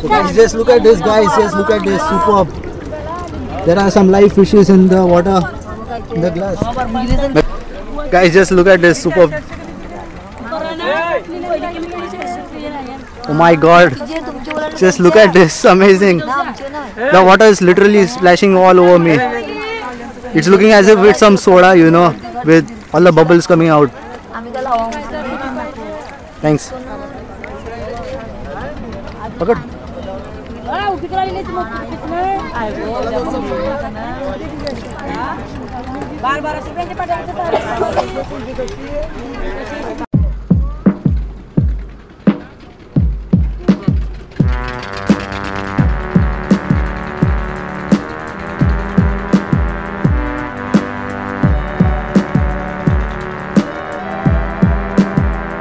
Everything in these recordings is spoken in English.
So guys, just look at this, guys. Just look at this. Superb. There are some live fishes in the water, in the glass. Guys, just look at this. Superb. Oh my God. Just look at this. Amazing. The water is literally splashing all over me. It's looking as if it's some soda, you know, with all the bubbles coming out. Thanks. Pagod. बार बार असं त्यांच्या पाठीवर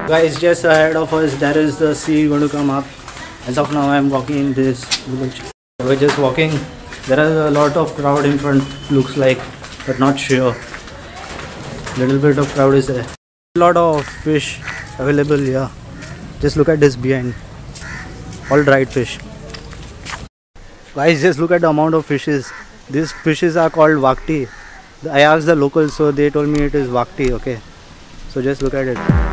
Guys, just ahead of us, there is the sea going to come up. as of now, I am walking in this village. We're just walking. There is a lot of crowd in front, looks like, but not sure. Little bit of crowd is there. lot of fish available here. Just look at this behind. All dried fish. Guys, just look at the amount of fishes. These fishes are called vakti. I asked the locals, so they told me it is vakti. Okay, so just look at it.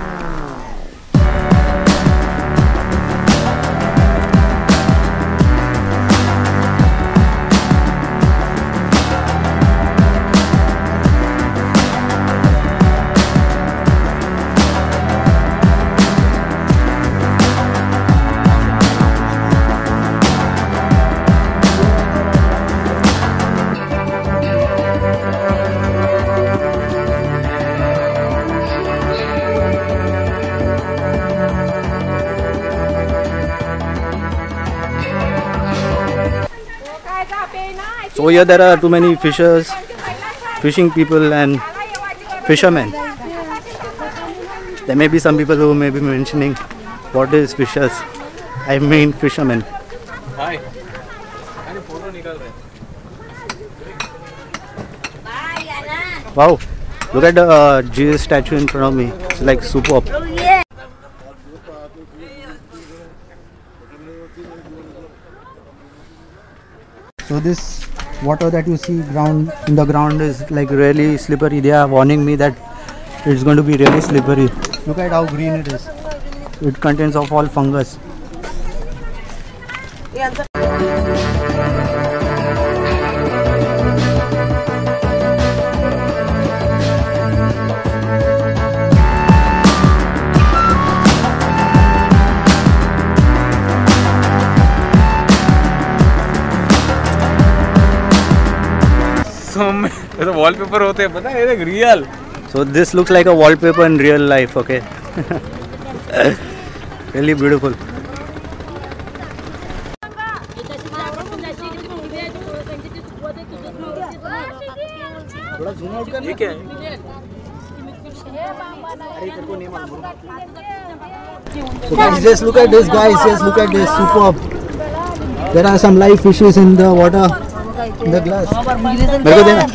So here there are too many fishers, fishing people and fishermen. There may be some people who may be mentioning what is fishers. I mean fishermen. Hi. Wow, look at the uh, Jesus statue in front of me. It's like superb. So this water that you see ground in the ground is like really slippery. They are warning me that it's going to be really slippery. Look at how green it is. It contains of all fungus. तो wallpaper होते हैं पता है real So this looks like a wallpaper in real life. Okay. really beautiful. ये क्या है So guys, just look at this, guys. Just look at this. Superb. There are some live fishes in the water, the glass. मेरे को देना.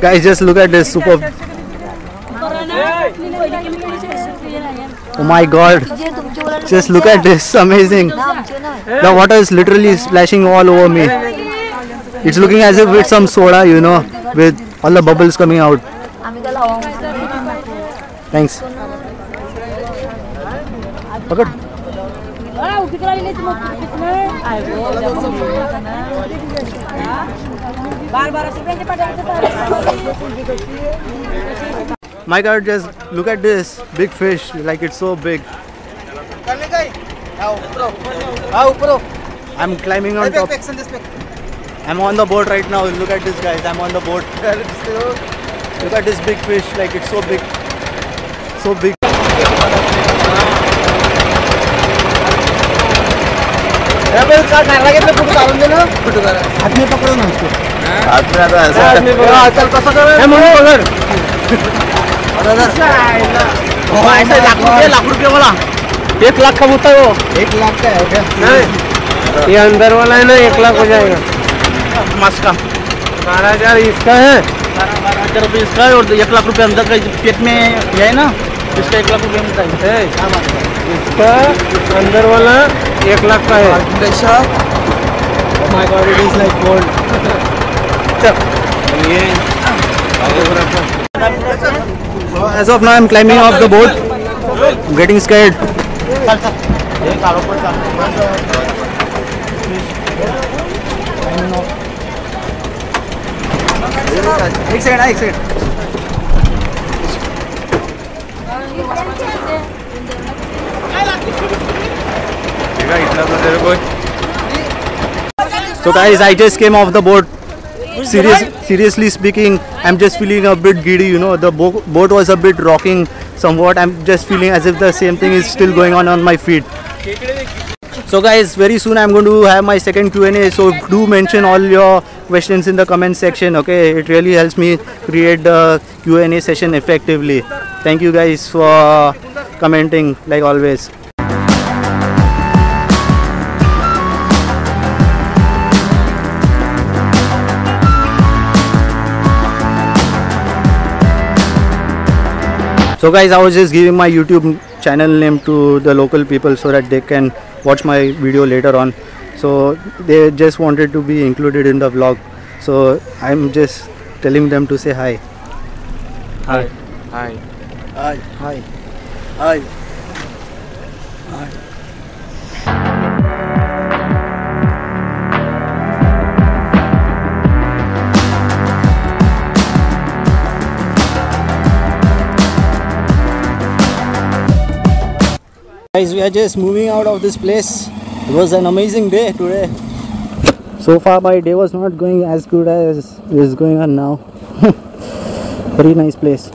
Guys, just look at this. Superb. Oh my God. Just look at this. Amazing. The water is literally splashing all over me. It's looking as if it's some soda, you know, with all the bubbles coming out. Thanks. पकड़ बार बार असं त्यांच्या पाठीवर My God, just look at this big fish. Like it's so big. I'm climbing on top. I'm on the boat right now. Look at this, guys. I'm on the boat. Look at this big fish. Like it's so big. So big. हाथ में पकड़ो ना उसको। चल कसं कर लाख रुपये वाला। एक लाख का होता है वो। एक लाख का है क्या? ये अंदर वाला है ना एक लाख हो जाएगा। मास का। बारह हज़ार इसका है। बारह हज़ार रुपये इसका है और एक लाख रुपये अंदर का पेट में है ना इसका एक लाख रुपया मिलता है। इसका अंदर वाला एक लाख का है Oh my god, it is like So as of now, I'm climbing off the boat. I'm getting scared. एक सेकंड एक second इतना तो तेरे को So guys, I just came off the boat. Serious, seriously speaking, I'm just feeling a bit giddy. You know, the bo- boat was a bit rocking somewhat. I'm just feeling as if the same thing is still going on on my feet. So guys, very soon I'm going to have my second Q&A. So do mention all your questions in the comment section. Okay, it really helps me create the Q&A session effectively. Thank you guys for commenting like always. so guys i was just giving my youtube channel name to the local people so that they can watch my video later on. So they just wanted to be included in the vlog. So i'm just telling them to say hi. Hi. Hi. Hi. Hi. Hi, hi. Guys, we are just moving out of this place. It was an amazing day today. So far, my day was not going as good as is going on now. Very nice place.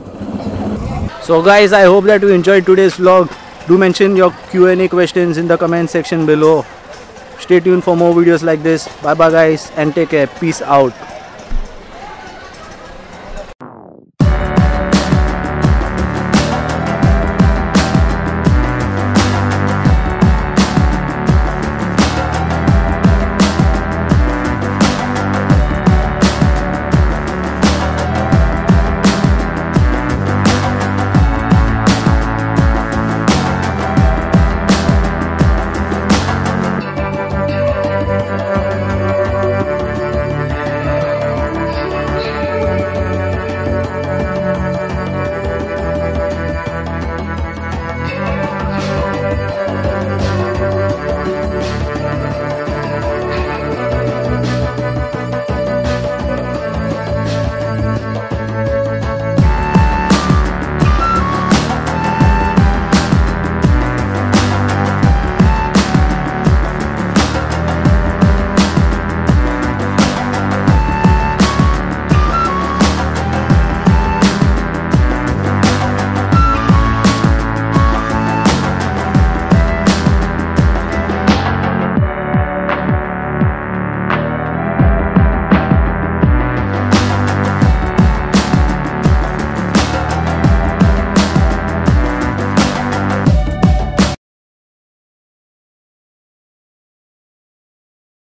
So, guys, I hope that you enjoyed today's vlog. Do mention your Q&A questions in the comment section below. Stay tuned for more videos like this. Bye bye, guys, and take care. Peace out.